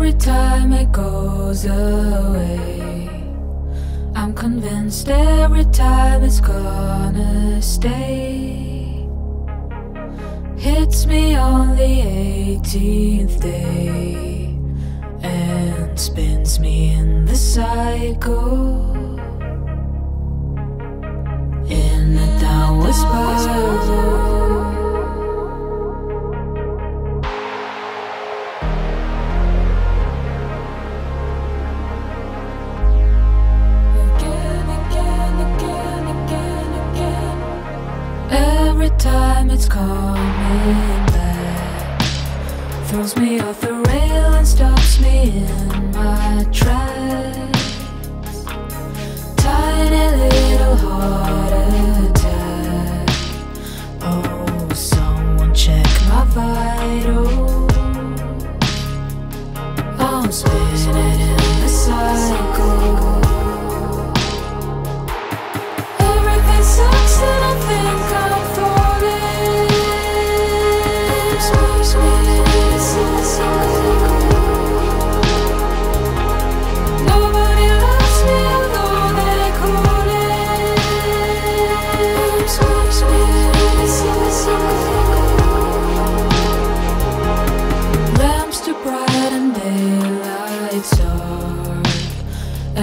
every time it goes away. I'm convinced every time it's gonna stay. Hits me on the 18th day and spins me in the cycle. Every time it's coming back, throws me off the rail and stops me in my tracks.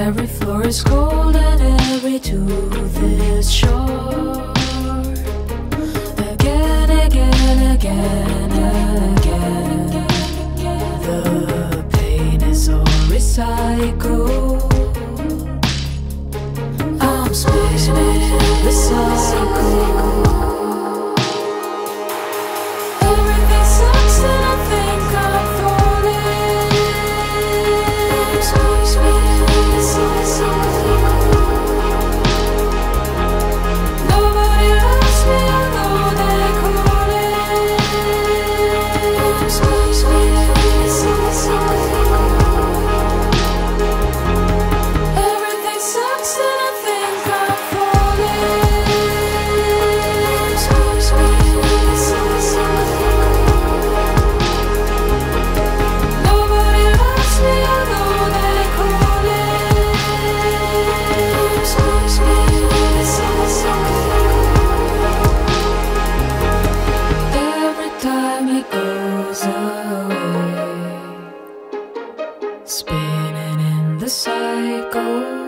Every floor is cold and every tooth is sharp. Again, again, again, again. The pain is all recycled. I'm spinning cycle. spinning in the cycle.